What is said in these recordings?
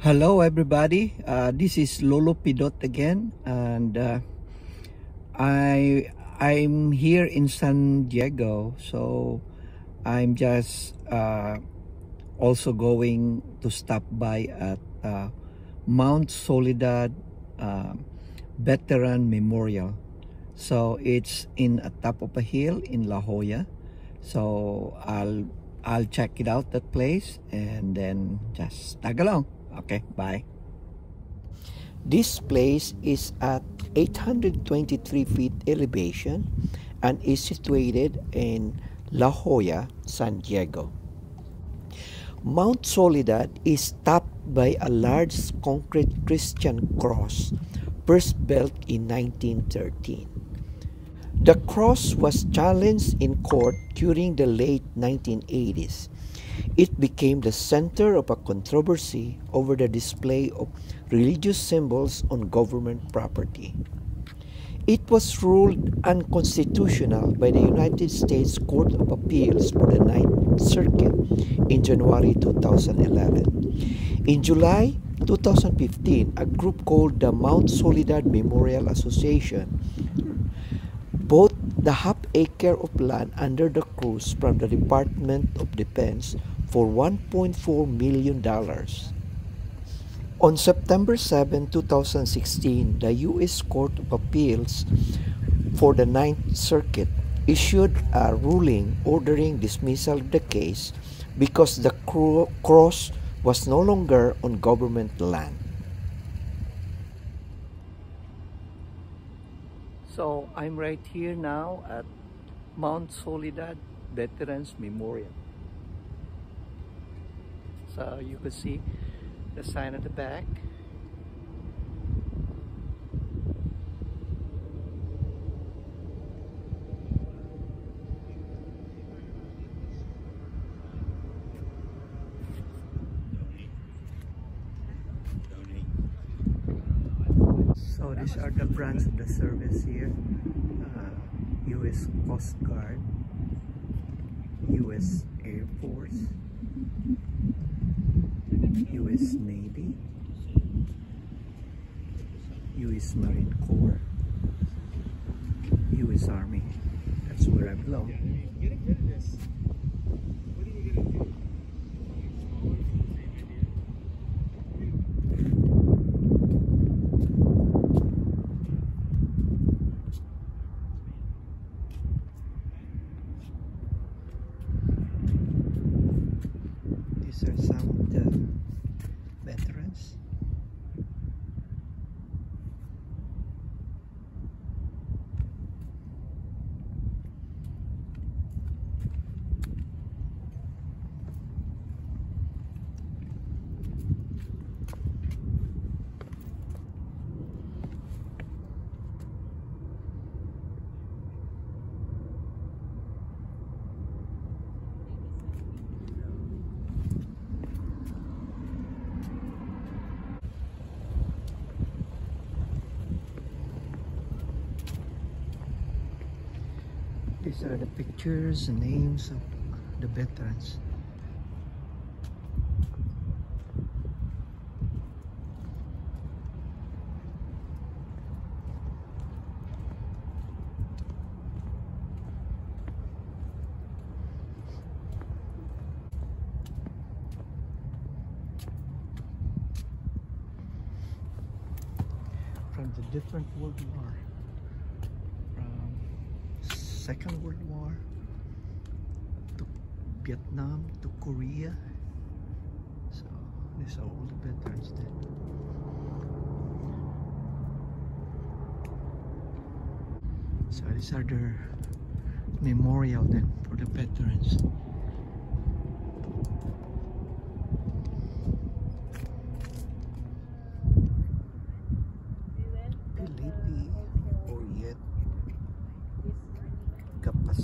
Hello everybody, uh, this is Lolo Pidot again and uh, I I'm here in San Diego so I'm just uh, also going to stop by at uh, Mount Soledad uh, Veteran Memorial. So it's in a top of a hill in La Jolla. So I'll I'll check it out that place and then just tag along Okay, bye. This place is at 823 feet elevation and is situated in La Jolla, San Diego. Mount Soledad is topped by a large concrete Christian cross, first built in 1913. The cross was challenged in court during the late 1980s it became the center of a controversy over the display of religious symbols on government property. It was ruled unconstitutional by the United States Court of Appeals for the Ninth Circuit in January 2011. In July 2015, a group called the Mount Soledad Memorial Association bought the half acre of land under the cruise from the Department of Defense for $1.4 million. On September 7, 2016, the U.S. Court of Appeals for the Ninth Circuit issued a ruling ordering dismissal of the case because the cross was no longer on government land. So I'm right here now at Mount Soledad Veterans Memorial. So you could see the sign at the back. So these are the brands of the service here. Uh, U.S. Coast Guard, U.S. Air Force, U.S. Navy, U.S. Marine Corps, U.S. Army. That's where I belong. These are some of the veterans. These are the pictures and names of the veterans. From the different World War. Second World War to Vietnam to Korea. So these are all the veterans then. So these are their memorial then for the veterans.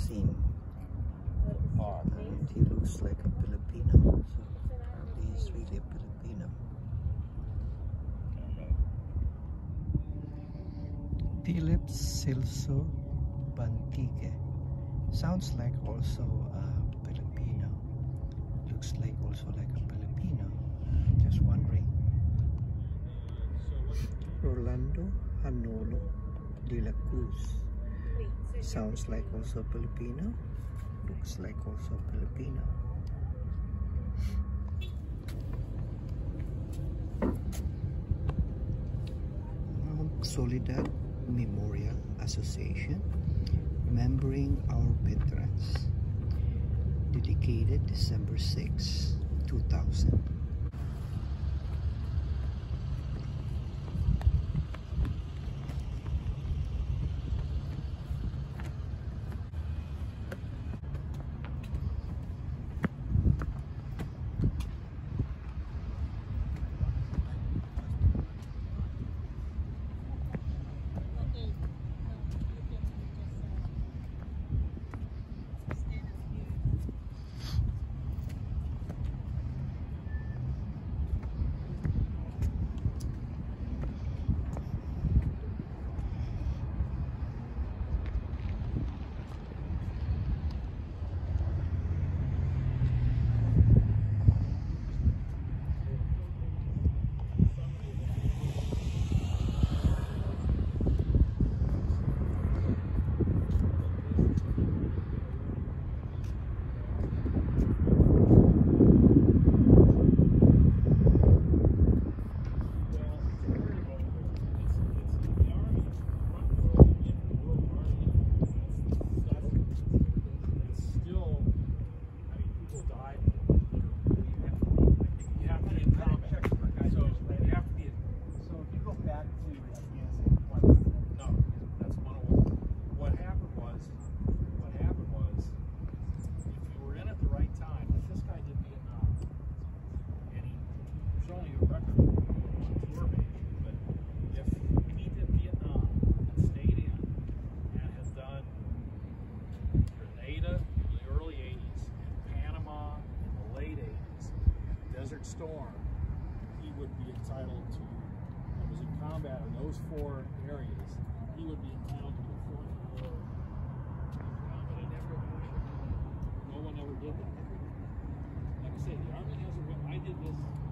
And he looks like a Filipino, so probably he's really a Filipino. Philip Silso Bantique. Sounds like also a Filipino. Looks like also like a Filipino. Just wondering Fernando Hanolo de la Cruz. Sounds like also Filipino. Looks like also Filipino. Mount Memorial Association, remembering our veterans. Dedicated December 6, 2000. Storm, he would be entitled to, and was in combat in those four areas, he would be entitled to a fourth war no one ever did that. Like I say, the Army has a, I did this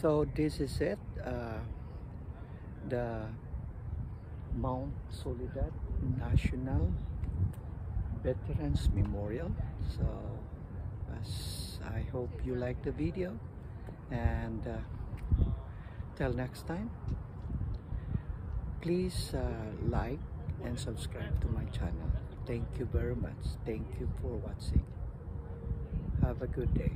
So this is it. Uh, the Mount Soledad National Veterans Memorial. So as I hope you like the video and uh, till next time please uh, like and subscribe to my channel thank you very much thank you for watching have a good day